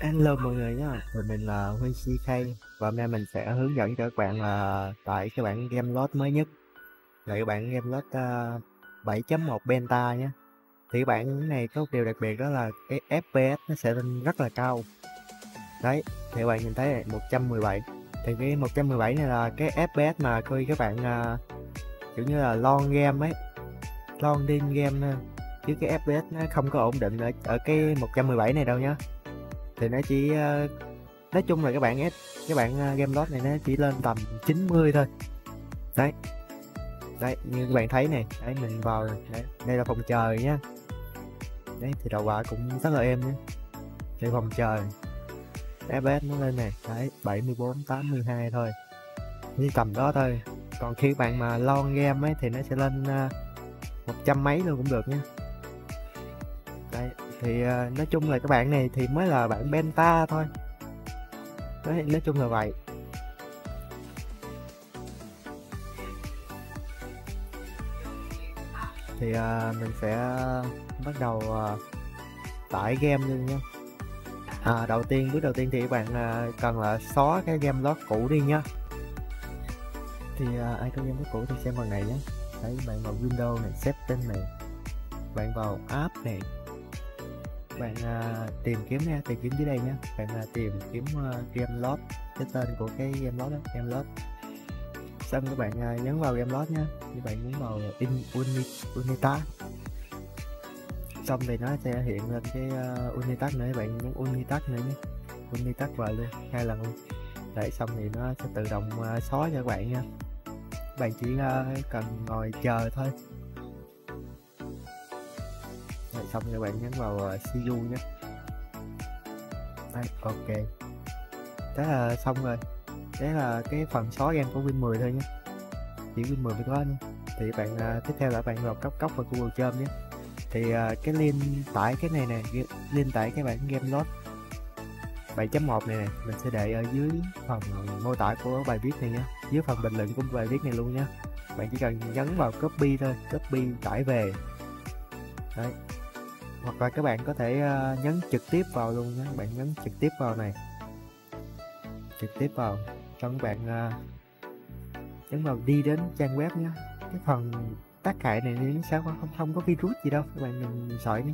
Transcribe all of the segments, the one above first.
Hello mọi người nhá, thì mình là Huy CK và hôm nay mình sẽ hướng dẫn cho các bạn là tải cái bản game load mới nhất. Là cái bản game load à, uh, 7.1 beta nhé thì cái bản này có một điều đặc biệt đó là cái FPS nó sẽ lên rất là cao. Đấy thì các bạn nhìn thấy này 117 thì cái 117 này là cái FPS mà khi các bạn uh, kiểu như là long game ấy long game game chứ cái FPS nó không có ổn định ở, ở cái 117 này đâu nhá thì nó chỉ uh, nói chung là các bạn ép các bạn uh, game load này nó chỉ lên tầm 90 thôi. Đấy. Đấy như các bạn thấy này đấy mình vào đấy, đây là phòng chờ nhá. Đấy thì đầu quả cũng rất là êm nhé đây phòng chờ. FPS nó lên này đấy 74 82 thôi. Như tầm đó thôi. Còn khi bạn mà lon game ấy thì nó sẽ lên uh, một trăm mấy luôn cũng được nhé thì uh, nói chung là các bạn này thì mới là bạn beta thôi. Đấy, nói chung là vậy. Thì uh, mình sẽ bắt đầu uh, tải game luôn nha. À, đầu tiên bước đầu tiên thì các bạn uh, cần là xóa cái game lót cũ đi nhá. Thì uh, ai có game lót cũ thì xem phần này nhé thấy bạn vào Windows này setting này bạn vào app này bạn uh, tìm kiếm nha tìm kiếm dưới đây nhé bạn uh, tìm kiếm uh, game lot cái tên của cái game lot đó game lot xong các bạn uh, nhấn vào game lot nhé như bạn nhấn vào in uni, unita. Xong thì nó sẽ hiện lên cái uh, unitac nữa. Bạn nhấn unitac nữa nhé unitac vào luôn hai lần luôn. Để xong thì nó sẽ tự động uh, xóa cho các bạn nha. Bạn chỉ uh, cần ngồi chờ thôi xong các bạn nhấn vào ờ, uh, CU nhé. Đấy, ok. Thế là xong rồi. Thế là cái phần xóa game của Win 10 thôi nhé. Chỉ Win 10 mới có nhé thì bạn uh, tiếp theo là bạn vào cấp cốc vào Google Chrome nhé. Thì uh, cái link tải cái này nè link tải cái bản game load 7.1 này, nè, mình sẽ để ở dưới phần mô tả của bài viết này nhé. Dưới phần bình luận của bài viết này luôn nhé. Bạn chỉ cần nhấn vào copy thôi copy tải về. Đấy hoặc là các bạn có thể uh, nhấn trực tiếp vào luôn nhé. Bạn nhấn trực tiếp vào này. Trực tiếp vào. Xong các bạn uh, nhấn vào đi đến trang web nhé. Cái phần tác hại này thì sao không không có virus gì đâu. Các bạn đừng sợ nhé.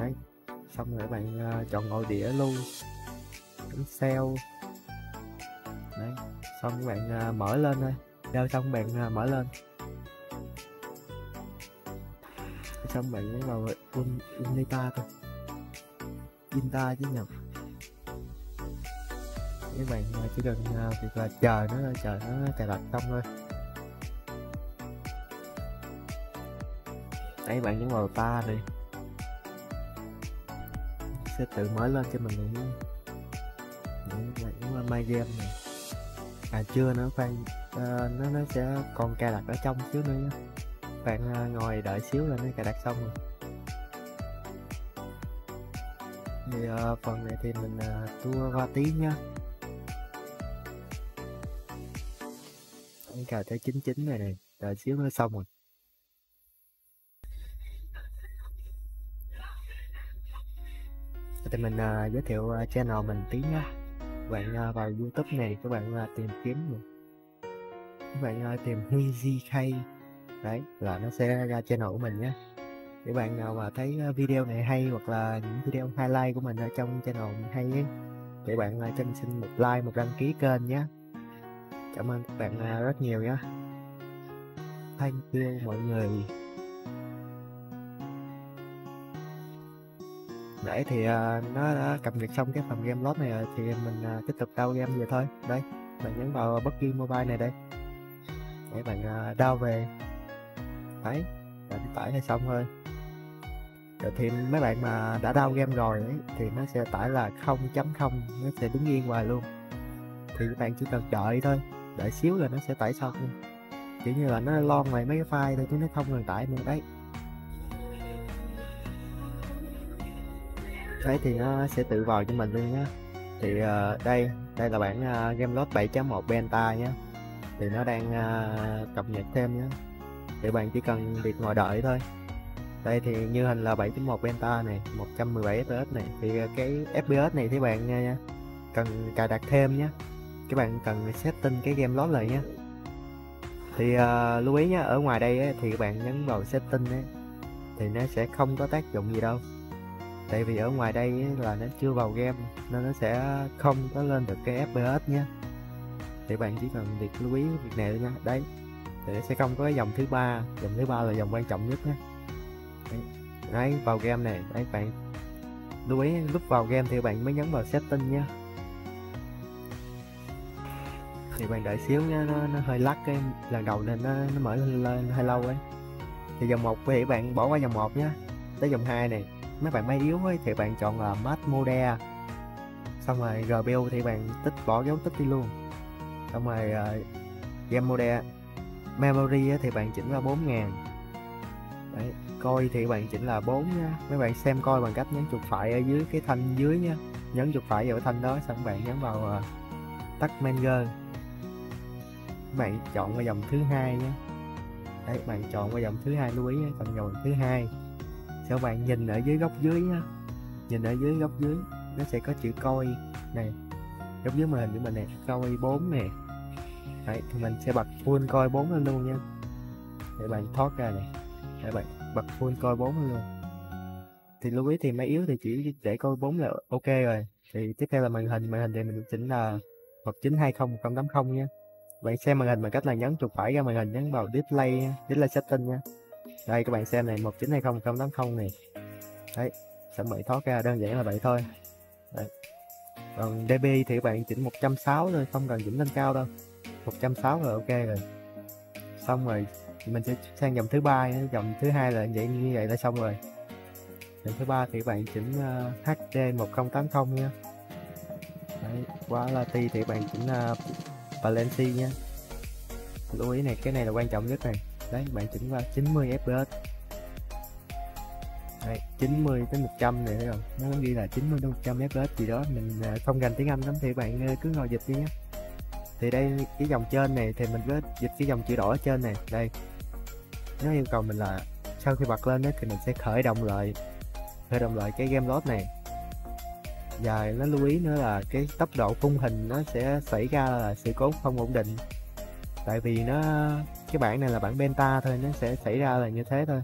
Đấy. Xong rồi các bạn uh, chọn ngồi đĩa luôn. Bấm sale. Đấy. Xong các bạn uh, mở lên thôi. Đeo xong bạn uh, mở lên. Xong bạn nhấn vào un unita thôi. Inta chứ nhầm. Các bạn chỉ cần à, việc là chờ nó chờ nó cài đặt xong thôi. Đấy bạn nhấn vào ta đi. Sẽ tự mở lên cho mình những những bạn nhấn vào my game này. À chưa nữa khoan uh, nó nó sẽ còn cài đặt ở trong xíu nữa nhé bạn ờ, ngồi đợi xíu là nó cài đặt xong rồi. Thì uh, phần này thì mình ờ, uh, tua qua tí nhá anh cài tới 99 này này đợi xíu nó xong rồi. Thì mình uh, giới thiệu uh, channel mình tí nhá bạn uh, vào youtube này các bạn uh, tìm kiếm rồi. Các bạn uh, tìm khay đấy, là nó sẽ ra channel của mình nhé. Để bạn nào mà thấy ờ, video này hay hoặc là những video highlight của mình ở trong channel mình hay ấy, để bạn ờ, cho mình xin một like, một đăng ký kênh nhé. Cảm ơn các bạn ờ, rất nhiều nhé. Thank you mọi người. Nãy thì nó đã cập nhật xong cái phần game lót này rồi, thì mình tiếp tục đau game về thôi. Đây, bạn nhấn vào bất kỳ mobile này đây. Để bạn đau về đấy bạn tải là xong thôi. Rồi thì mấy bạn mà đã download game rồi ấy, thì nó sẽ tải là 0.0 nó sẽ đứng yên hoài luôn. Thì các bạn chỉ cần đợi thôi đợi xíu là nó sẽ tải xong. Luôn kiểu như là nó lon lại mấy cái file thôi chứ nó không cần tải nữa đấy. Đấy thì nó sẽ tự vào cho mình luôn nhá. Thì uh, đây đây là bản ờ, uh, game load 7.1 beta nhé thì nó đang uh, cập nhật thêm nhé thì bạn chỉ cần việc ngồi đợi thôi. Đây thì như hình là 7.1 beta này 117 fps này. Thì ờ, cái fps này thì bạn ờ, cần cài đặt thêm nhé các bạn cần setting cái game lót lại nhé thì uh, lưu ý nhé ở ngoài đây ấy, thì các bạn nhấn vào setting ấy, thì nó sẽ không có tác dụng gì đâu. Tại vì ở ngoài đây ấy, là nó chưa vào game nên nó sẽ không có lên được cái fps nhé thì bạn chỉ cần việc lưu ý việc này thôi nha đấy để sẽ không có cái dòng thứ ba. Dòng thứ ba là dòng quan trọng nhất nhé đấy, vào game này. Đấy bạn lưu ý lúc vào game thì bạn mới nhấn vào setting nhé thì bạn đợi xíu nhé nó, nó hơi lắc cái lần đầu nên nó, nó mở lên hơi lâu ấy. Thì dòng một thì bạn bỏ qua dòng một nhé tới dòng 2 này mấy bạn máy yếu ấy thì bạn chọn là mát Mode xong rồi gbu thì bạn tích bỏ dấu tích đi luôn. Xong rồi uh, game mode memory thì bạn chỉnh là 4000 đấy coi thì bạn chỉnh là 4 nha mấy bạn xem coi bằng cách nhấn chuột phải ở dưới cái thanh dưới nha nhấn chuột phải vào thanh đó xong bạn nhấn vào uh, tắt manager bạn chọn qua dòng thứ hai nhé đấy bạn chọn qua dòng thứ hai lưu ý chọn dòng thứ hai. Sau bạn nhìn ở dưới góc dưới nhá. Nhìn ở dưới góc dưới nó sẽ có chữ coi. Này góc dưới màn hình của mình này coi 4 nè đấy, thì mình sẽ bật full coi 4 lên luôn nha. Để bạn thoát ra này. Để bạn bật full coi 4 lên luôn. Thì lưu ý thì máy yếu thì chỉ để coi 4 là ok rồi. Thì tiếp theo là màn hình. Màn hình thì mình chỉnh là 1920 1080 nha. Bạn xem màn hình bằng cách là nhấn chuột phải ra màn hình, nhấn vào display display setting nha. Đây, các bạn xem này 1920 1080 này. Đấy sẽ bị thoát ra, đơn giản là vậy thôi. Đấy. còn dB thì các bạn chỉnh 160 thôi, không cần chỉnh lên cao đâu. 160 là ok rồi. Xong rồi mình sẽ sang dòng thứ ba dòng thứ hai là vậy như vậy là xong rồi. Dòng thứ ba thì các bạn chỉnh uh, HD 1080 nha Đấy, qua Lati thì bạn chỉnh ờ, uh, Valency nha lưu ý này cái này là quan trọng nhất này. Đấy bạn chỉnh qua 90 fps đấy, 90 tới 100 này thấy không? Nó ghi là 90 đến 100 fps gì đó. Mình uh, không gành tiếng Anh lắm thì bạn uh, cứ ngồi dịch đi nhé thì đây cái dòng trên này thì mình có dịch cái dòng chữ đỏ ở trên này. Đây. Nó yêu cầu mình là sau khi bật lên đó, thì mình sẽ khởi động lại khởi động lại cái game load này. Và nó lưu ý nữa là cái tốc độ khung hình nó sẽ xảy ra là sự cố không ổn định. Tại vì nó cái bản này là bản beta thôi nó sẽ xảy ra là như thế thôi.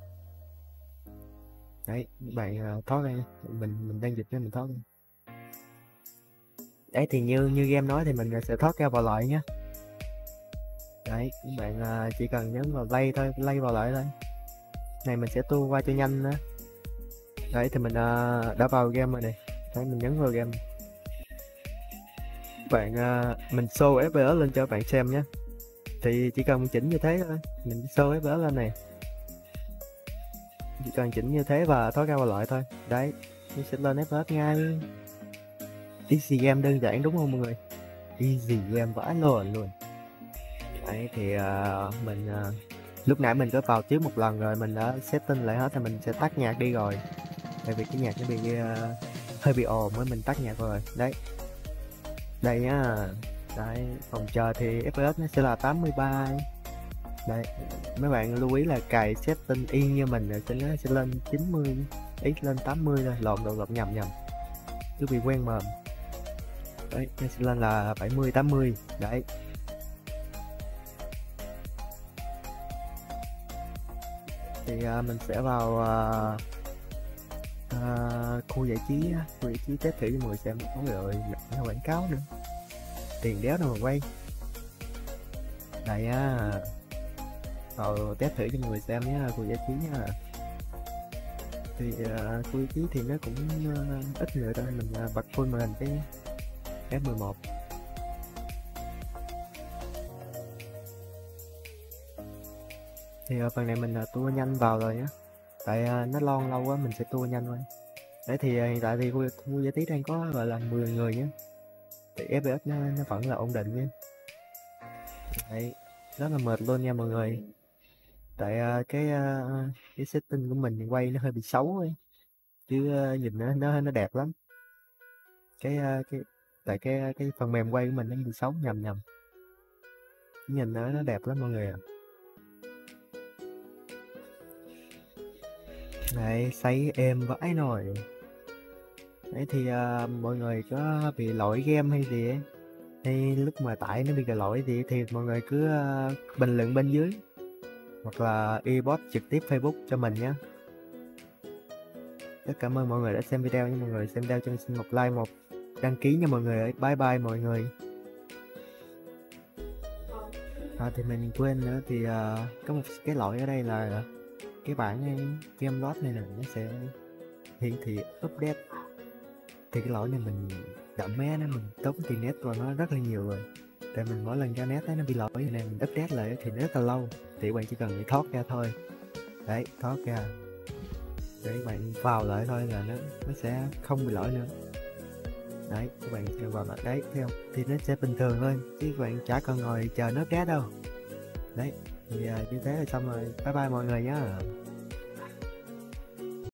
Đấy bạn à, thoát ra mình mình đang dịch nên mình thoát ra đấy thì như như game nói thì mình sẽ thoát ra vào loại nhé đấy các bạn uh, chỉ cần nhấn vào play thôi play vào loại thôi. Này mình sẽ tua qua cho nhanh nữa đấy thì mình uh, đã vào game rồi này. Đấy mình nhấn vào game. Bạn uh, mình show fps lên cho bạn xem nhé thì chỉ cần chỉnh như thế thôi. Mình show fps lên này. Chỉ cần chỉnh như thế và thoát ra vào loại thôi. Đấy nó sẽ lên fps ngay easy game đơn giản đúng không mọi người? Easy game vãi lồn luôn. Đấy thì uh, mình uh, lúc nãy mình có vào trước một lần rồi mình đã setting lại hết thì mình sẽ tắt nhạc đi rồi. Tại vì cái nhạc nó bị uh, hơi bị ồn mới mình tắt nhạc rồi. Đấy. Đây nhá. Đấy phòng chờ thì fps nó sẽ là 83 đấy. Mấy bạn lưu ý là cài setting y như mình rồi cho nó sẽ lên 90 ít lên 80 rồi lộn lộn lộn nhầm nhầm. Cứ bị quen mờm đấy nó sẽ lên là 70 80 đấy. Thì uh, mình sẽ vào uh, uh, khu giải trí khu giải trí test thử cho mọi người xem. Có người nó quảng cáo nữa. Tiền đéo đâu mà quay. Đây á. Vào test thử cho mọi người xem nhé khu giải trí nha thì uh, khu giải trí thì nó cũng uh, ít người ta mình uh, bật full màn hình cái F11 thì ở phần này mình uh, tua nhanh vào rồi nhé tại uh, nó lon lâu quá mình sẽ tua nhanh thôi. Đấy thì uh, hiện tại thì khu, khu giải trí đang có gọi là 10 người nhé thì FPS nó, nó vẫn là ổn định nhé đấy rất là mệt luôn nha mọi người. Tại uh, cái uh, cái setting của mình quay nó hơi bị xấu ấy. Chứ uh, nhìn nó nó nó đẹp lắm. Cái uh, cái tại cái cái phần mềm quay của mình nó bị xấu nhầm nhầm nhìn nó nó đẹp lắm mọi người ạ à. Đấy, xây êm vãi nồi. Đấy thì uh, mọi người có bị lỗi game hay gì ấy, hay lúc mà tải nó bị cái lỗi gì thì mọi người cứ uh, bình luận bên dưới hoặc là inbox trực tiếp Facebook cho mình nhé. Rất cảm ơn mọi người đã xem video nha mọi người. Xem video cho mình xin một like, một đăng ký nha mọi người. Bye bye mọi người. À, thì mình quên nữa thì uh, có một cái lỗi ở đây là cái bản game load này nè nó sẽ hiển thị update. Thì cái lỗi này mình đậm mé nó mình tốn tiền net rồi nó rất là nhiều rồi. Tại mình mỗi lần ra net ấy nó bị lỗi này mình update lại thì nó rất là lâu. Thì bạn chỉ cần thoát ra thôi. Đấy thoát ra. Để bạn vào lại thôi là nó nó sẽ không bị lỗi nữa đấy, các bạn sẽ vào lại đấy thấy không? Thì nó sẽ bình thường thôi, chứ các bạn chả cần ngồi chờ nó update đâu. Đấy, thì à, như thế là xong rồi. Bye bye mọi người nhé